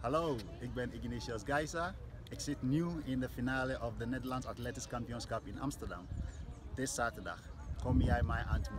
Hallo, ik ben Ignatius Geisa. Ik zit nieuw in de finale of de Nederlands Atletisch Kampioenschap in Amsterdam. Dit zaterdag. Kom jij mij aan te